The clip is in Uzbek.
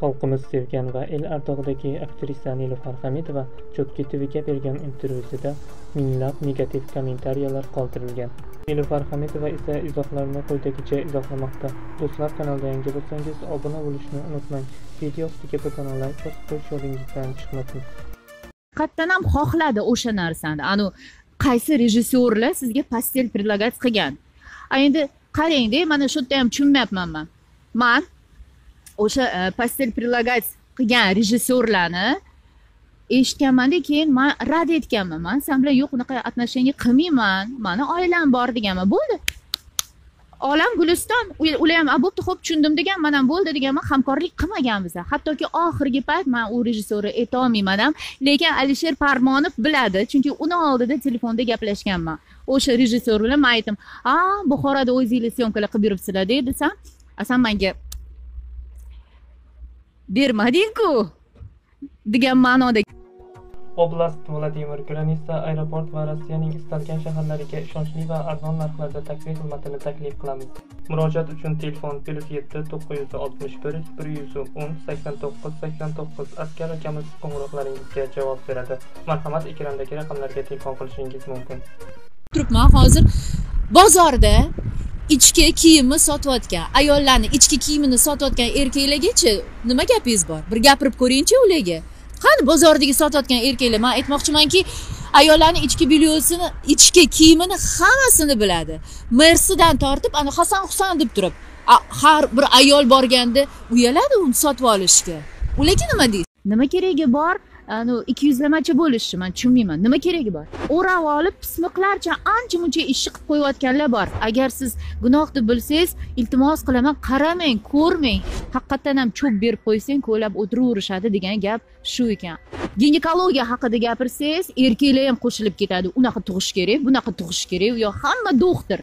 xalqimiz sevgan va el ardog'idagi aktrisa nilufar hamidova cho'tki tvga bergan intervyusida minglab negativ kommentariyalar qoldirilgan. Nilufar hamidova esa izohlarini quyidagicha izohlamoqda. Do'stlar kanalga yangi bo'lsangiz obuna bo'lishni unutmang. Video ustiga begona layk bosib qo'yish yodingizdan chiqmasin. Haqiqatdan ham xohladi o'sha narsani. Anu qaysi rejissyorlar sizga pastel предлагать qilgan? A endi qarangda mana shu yerda ham tushunmayapman man man o'sha e, pastel предлагать qilgan rejissyorlarni eshitganmanda keyin man rad etganman. Man san bilan yo'q unaqa отношение qilmayman. Mani oilam bor deganman. Bo'ldi. Olam guliston ular ham a bo'pti ho'p tushundim degan man ham bo'ldi deganman hamkorlik qilmaganmiz hattoki oxirgi payt man u rejissyorni aytolmayman ham lekin alisher parmonov biladi chunki uni oldida telefonda gaplashganman. O'sha rejissyor bilan man aytdim a buxoroda o'zinglar syomkalar qilib yuribsizlar desam a san manga bermadingku degan ma'noda. Oblast vladimir granitsa aeroport va rossiyaning istalgan shaharlariga ishonchli va arzon narxlarda taksi xizmatini taklif qilamiz. Murojaat uchun telefon plyus yetti to'qqiz yuz oltmish bir bir yuz o'n sakson to'qqiz sakson to'qqiz. Askar akamiz qo'ng'iroqlaringizga javob beradi. Marhamat ekrandagi raqamlarga telefon qilishingiz mumkin. Turibman hozir bozorda ichki kiyimni sotayotgan ayollarni ichki kiyimini sotayotgan erkaklargachi nima gapingiz bor? Bir gapirib ko'ringchi ularga. Qani bozordagi sotayotgan erkaklar? Man aytmoqchimanki ayollarni ichki bilyosini ichki kiyimini hammasini biladi. Mersidan tortib ana hasan husan deb turib har bir ayol borganda uyaladi uni sotib olishga. Ularga nima deysiz? Nima keragi bor? Ikki yuzlamachi bo'lishni man tushunmayman. Nima keragi bor? O'rab olib pismiqlarcha ancha muncha ishni qilib qo'yayotganlar bor. Agar siz gunoh deb bilsangiz iltimos qilaman qaramang ko'rmang. Haqiqatdan ham cho'p berib qo'ysang ko'ylab o'tiraverishadi degan gap shu ekan. Ginekologiya haqida gapirsangiz erkaklar ham qo'shilib ketadi. Unaqa tug'ish kerak bunaqa tug'ish kerak u yoq hamma doktor